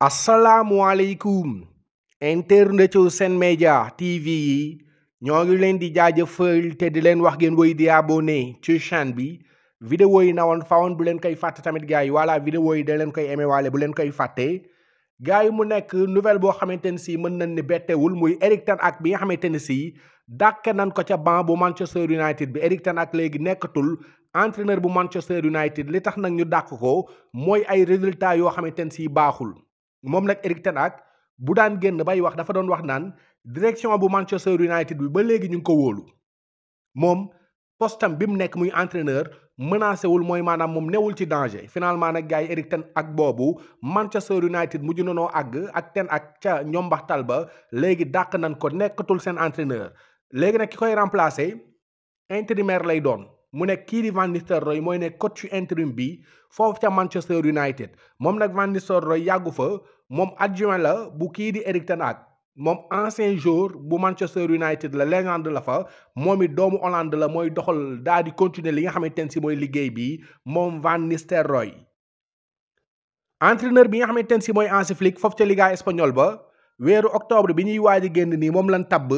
asalaamualeykum internet yu Sen Média TV yi ñoo ngi leen di jaajëfal te di leen wax ngeen woy di abonné ci chaîne bi vidéo yi nawoon fawoon bu leen koy fàtte tamit gars yi voilà vidéo yi da leen koy aimé waale bu leen koy fàtte gars yi mu nekk nouvelle boo xamante ne si mën nañ ni bettewul muy Eric Ten Hag bi nga xamante ne si dàkke nañ ko ca banc bu Manchester United bi Eric Ten Hag léegi nekkatul entraîneur bu Manchester United li tax nag ñu dàq ko mooy ay résultats yoo xamante ne si baaxul moom nag Erik ten Hag bu daan génn bay wax dafa doon wax naan direction bu Manchester United bi ba léegi ñu ngi ko wóolu moom postam bi mu nekk muy entraîneur menacé wul mooy maanaam moom newul ci danger finalement nag gars yi Erik ten Hag boobu Manchester United mujj na noo àgg ak ten Hag ca ñombaxtal ba léegi dàq nañ ko nekkatul seen entraîneur léegi nag ki koy remplacer. intérimaire lay doon mu nekk kii di Van Nistelrooy mooy nekk coach yu intérim bi foofu ca Manchester United moom nag Van Nistelrooy yàggu fa moom adjoint la bu kii di Erik ten Hag moom ancien joueur bu Manchester United la légende la fa moom it doomu Hollande la mooy doxal daal di continuer li nga xamante ne si mooy liggéey bi moom Van Nistelrooy entraîneur bi nga xamante ne si mooy Hansi Flick foofu ca Liga espagnol ba weeru octobre bi ñuy waaj a génn nii moom lan tabb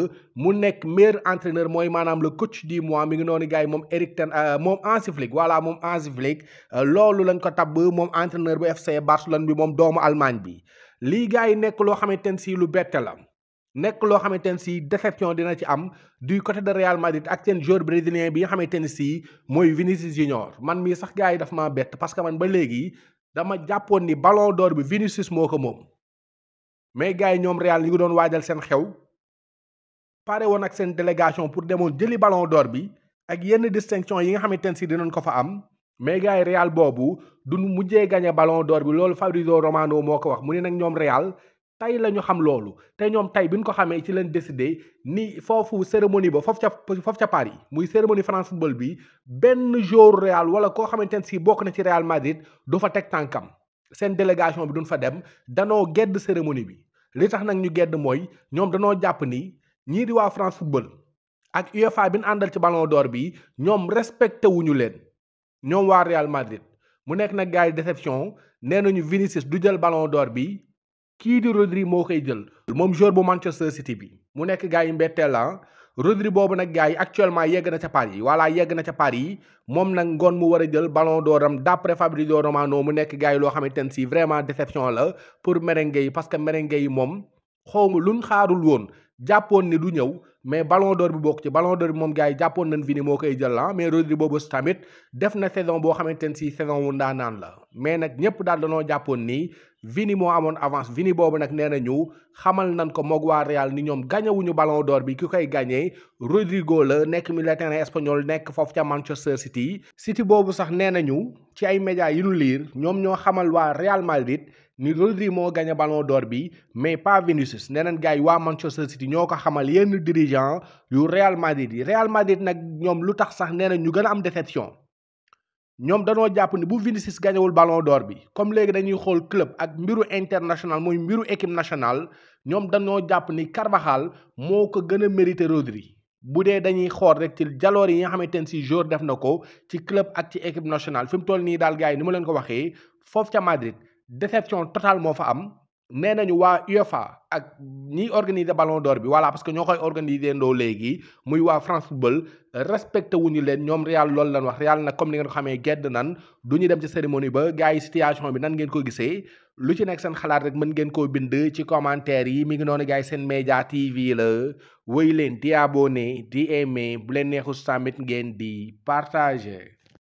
mu nekk meilleur entraîneur mooy maanaam le coach du mois mi ngi noonu gars yi moom Eric Ten moom Hansi Flick voilà moom Hansi Flick loolu lañ ko tabb moom entraîneur bu FC Barcelone bi moom doomu Allemagne bi lii gars yi nekk loo xamante ne si lu bette la. nekk loo xamante ne si déception dina ci am du côté de Real Madrid ak seen joueur brésilien bi nga xamante ne si mooy Vinicius Junior man mii sax gars yi daf maa bett parce que man ba léegi dama jàppoon ni ballon d'or bi Vinicius moo ko moom mais gars yi ñoom Real ñu ngi doon waajal seen xew pare woon ak seen délégation pour demoon jëli ballon d'or bi ak yenn distinction yi nga xamante ne si dinañ ko fa am mais gars yi Real boobu duñu mujjee gagné ballon d'or bi loolu Fabrizio Romano moo ko wax mu ne nag ñoom Real tey la ñu xam loolu te ñoom tey bi ñu ko xamee ci leen décidé ni foofu cérémonie ba foofu ca foofu ca Paris muy cérémonie France football bi benn jour Real wala koo xamante ne si bokk na ci Real Madrid du fa teg tànkam seen délégation bi duñ fa dem danoo gedd cérémonie bi li tax nag ñu gedd mooy ñoom danoo jàpp ni ñii di waa France football ak UEFA bi ñu àndal ci ballon d'or bi ñoom respecté wuñu leen ñoom waa Real Madrid mu nekk nag gars yi déception nee nañu Vinicius du jël ballon d'or bi kii di Rodri moo koy jël. moom joueur bu Manchester City bi mu nekk gars yi mbetteel la Rodri boobu nag gars yi actuellement yegg na ca Paris voilà yegg na ca Paris moom nag ngoon mu war a jël ballon d'or am d'après Fabrizio Romano mu nekk gars yi loo xamante ne si vraiment déception la pour merengue yi parce que merengue yi moom. xawma luñ xaarul woon jàppoon ni du ñëw mais ballon d'or bi bokk ci ballon d'or bi moom gars yi jàppoon nañ Vini moo koy jël la mais Rodri boobu tamit def na saison boo xamante ne si saison wu ndaanaan la mais nag ñëpp daal danoo jàppoon ni Vini moo amoon avance Vini boobu nag nee na ñu xamal nañ ko moog waa Real ni ñoom gañewuñu ballon d'or bi ki koy gagné Rodrigo la nekk milieu terrain espagnol nekk foofu ca Manchester City City boobu sax nee nañu ci ay médias yi ñu liir ñoom ñoo xamal waa Real Madrid ni Rodri moo gagné ballon d'or bi mais pas Vinicius nee nañ gars yi waa Manchester City ñoo ko xamal yenn dirigeant yu Real Madrid yi Real Madrid nag ñoom lu tax sax nee nañ ñu gën a am déception ñoom danoo jàpp ni bu Vinicius gañewul ballon d'or bi comme léegi dañuy xool club ak mbiru international mooy mbiru équipe nationale ñoom danoo jàpp ni Carvajal moo ko gën a mérité Rodri bu dee dañuy xool rek ci jaloor yi nga xamante ne si jour def na ko ci club ak ci équipe nationale fi mu toll nii daal gars yi ni ma leen ko waxee foofu ca Madrid déception totale moo fa am nee nañu waa UEFA ak ñiy organiser ballon d'or bi voilà parce que ñoo koy organiser ndoo léegi muy waa France Football respecté wuñu leen ñoom Real loolu lañ wax Real nag comme ni ngeen ko xamee gedd nan du ñu dem ci cérémonie ba gars yi situation bi nan ngeen ko gisee lu ci nekk seen xalaat rek mën ngeen koo bind ci commentaire yi mi ngi noonu gars yi seen média TV la wéy leen di abonné di aimé bu leen neexu tamit ngeen di partager.